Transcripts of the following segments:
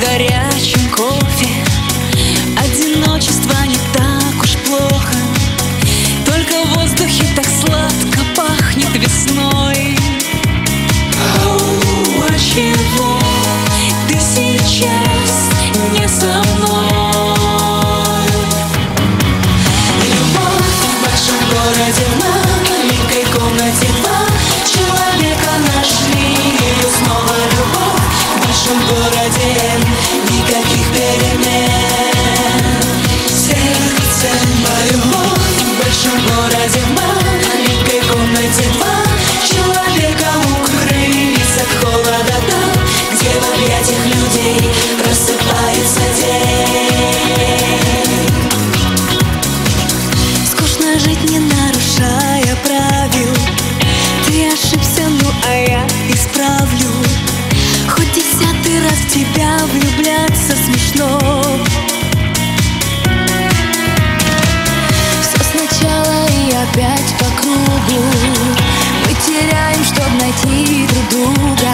горячим кофе. Одиночество не так уж плохо. Только в воздухе так сладко пахнет весной. Оу, а чего ты сейчас не со мной? Любовь в большом городе, в маленькой комнате два. Человека нашли ее снова любовь в большом городе раз в тебя влюбляться смешно. Все сначала и опять по кругу. Мы теряем, чтоб найти друг друга.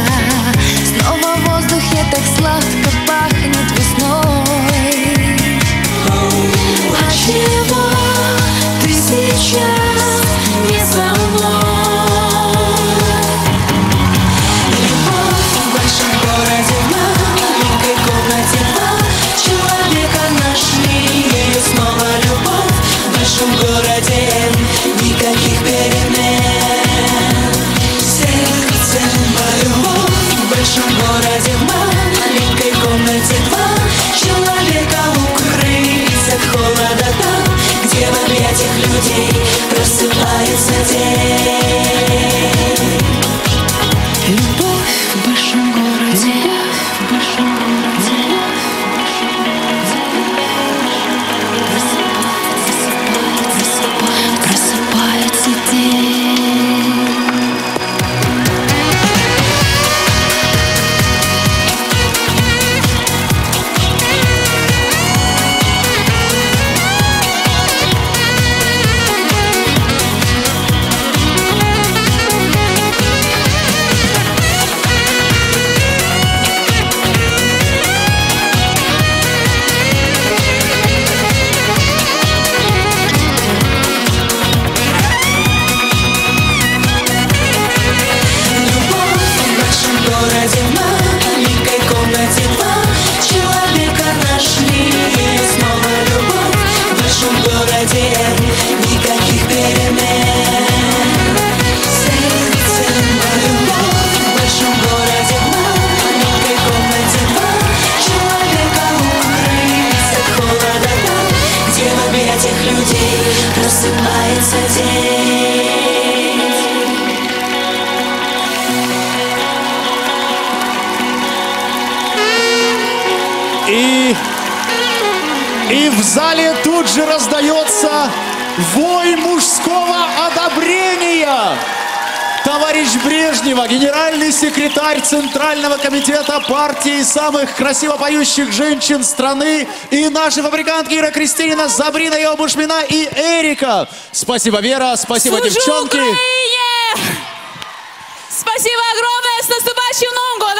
Снова в воздухе так сладко пахнет весной. А и в зале тут же раздается вой мужского одобрения. Товарищ Брежнева, генеральный секретарь Центрального комитета партии самых красиво поющих женщин страны и наши фабрикантки Ира Кристинина, Забрина Йобушмина и Эрика. Спасибо, Вера, спасибо, Служу девчонки. Украине! Спасибо огромное! С наступающим Новым годом!